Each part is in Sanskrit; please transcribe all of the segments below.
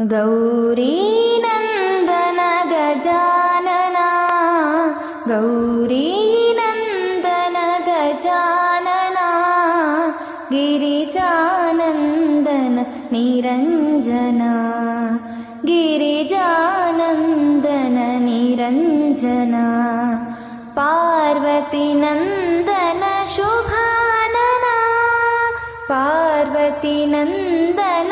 गौरीनन्दन गजानना गौरीनन्दन गजानना गिरिजानन्दन निरञ्जना। गिरिजानन्दन निरञ्जना। पार्वतीनन्दन शुभानना। पार्वतीनन्दन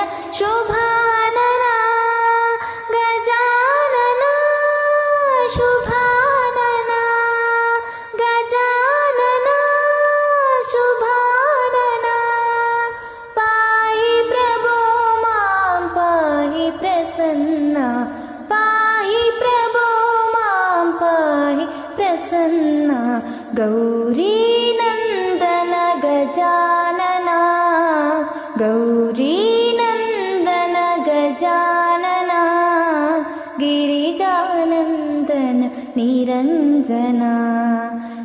प्रसन्ना। पाहि प्रभो मां पाहि प्रसन्ना। गौरीनन्दन गजानना। गौरीनन्दन गजानना। गिरिजानन्दन निरञ्जना।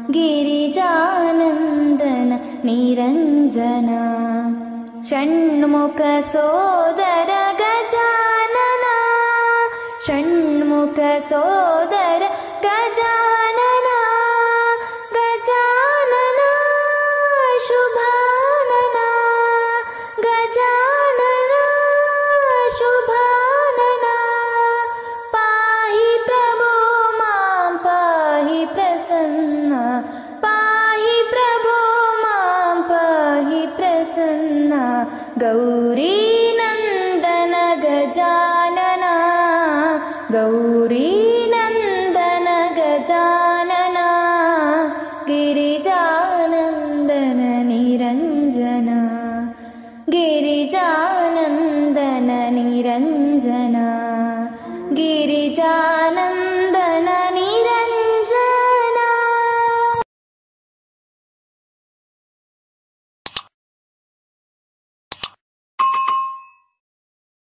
गिरिजानन्दन निरञ्जना। षण्मुखसोदर षण्मुखसोदर गजानना गजानना शुभानना गजानना शुभानना। पाहि प्रभो मां पाहि प्रसन्ना। पाहि प्रभो मां पाहि प्रसन्ना। गौरीनन्दन गौरीनन्दन गजानना गिरिजानन्दन निरञ्जना गिरिजानन्दन निरञ्जना गिरिजानन्द